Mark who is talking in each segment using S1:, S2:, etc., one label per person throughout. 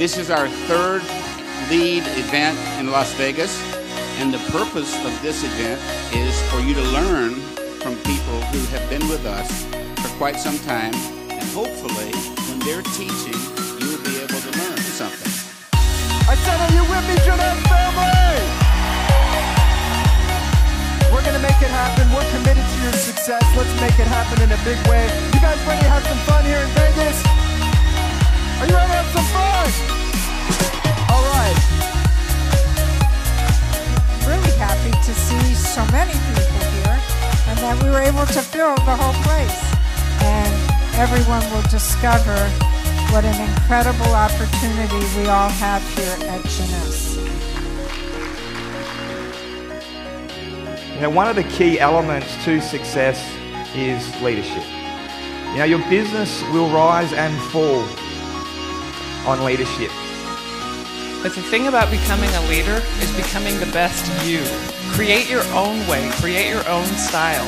S1: This is our third lead event in Las Vegas, and the purpose of this event is for you to learn from people who have been with us for quite some time, and hopefully, when they're teaching, you'll be able to learn something.
S2: I said, are you with me, Jeunesse family? We're gonna make it happen. We're committed to your success. Let's make it happen in a big way. You guys ready to have some fun here in Vegas?
S3: Were able to fill the whole place. And everyone will discover what an incredible opportunity we all have here at Jeunesse.
S4: You know, one of the key elements to success is leadership. You know, your business will rise and fall on leadership.
S5: But the thing about becoming a leader is becoming the best you. Create your own way, create your own style.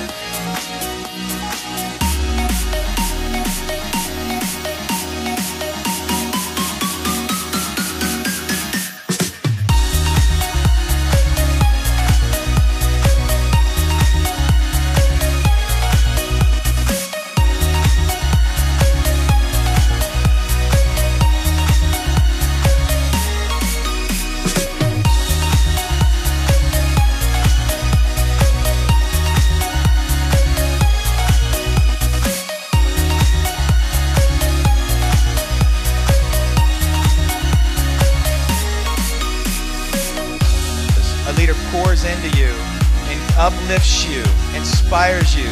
S6: Pours into you and uplifts you, inspires you,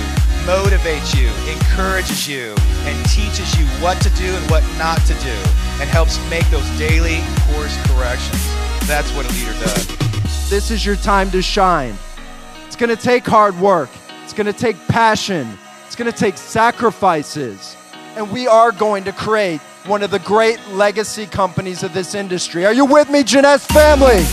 S6: motivates you, encourages you, and teaches you what to do and what not to do, and helps make those daily course corrections. That's what a leader does.
S2: This is your time to shine. It's gonna take hard work. It's gonna take passion. It's gonna take sacrifices. And we are going to create one of the great legacy companies of this industry. Are you with me, Jeunesse family?